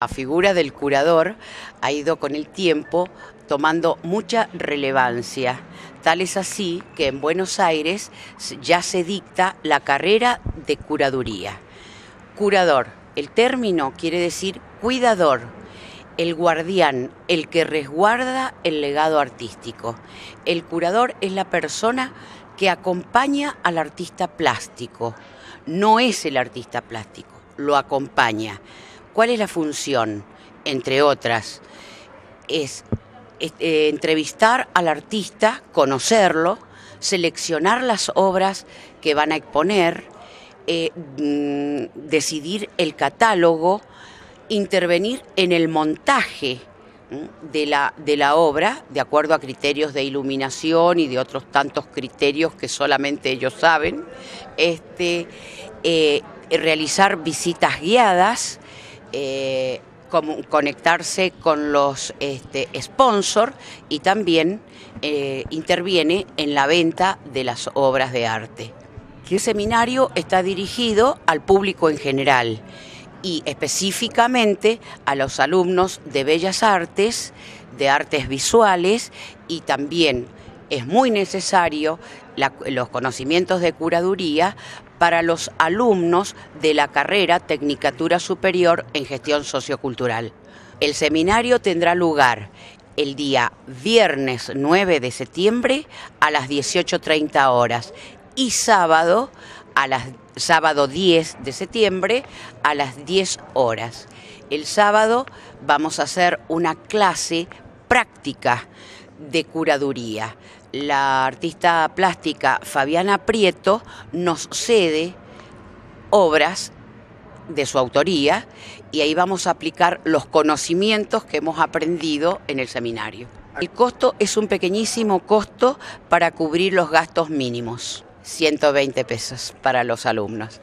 La figura del curador ha ido con el tiempo tomando mucha relevancia. Tal es así que en Buenos Aires ya se dicta la carrera de curaduría. Curador, el término quiere decir cuidador, el guardián, el que resguarda el legado artístico. El curador es la persona que acompaña al artista plástico, no es el artista plástico, lo acompaña. ¿Cuál es la función? Entre otras, es, eh, entrevistar al artista, conocerlo, seleccionar las obras que van a exponer, eh, mm, decidir el catálogo, intervenir en el montaje de la, de la obra, de acuerdo a criterios de iluminación y de otros tantos criterios que solamente ellos saben, este, eh, realizar visitas guiadas, eh, conectarse con los este, sponsors y también eh, interviene en la venta de las obras de arte. El seminario está dirigido al público en general y específicamente a los alumnos de Bellas Artes, de Artes Visuales y también es muy necesario los conocimientos de curaduría para los alumnos de la carrera Tecnicatura Superior en Gestión Sociocultural. El seminario tendrá lugar el día viernes 9 de septiembre a las 18.30 horas y sábado a las sábado 10 de septiembre a las 10 horas. El sábado vamos a hacer una clase práctica de curaduría la artista plástica Fabiana Prieto nos cede obras de su autoría y ahí vamos a aplicar los conocimientos que hemos aprendido en el seminario. El costo es un pequeñísimo costo para cubrir los gastos mínimos, 120 pesos para los alumnos.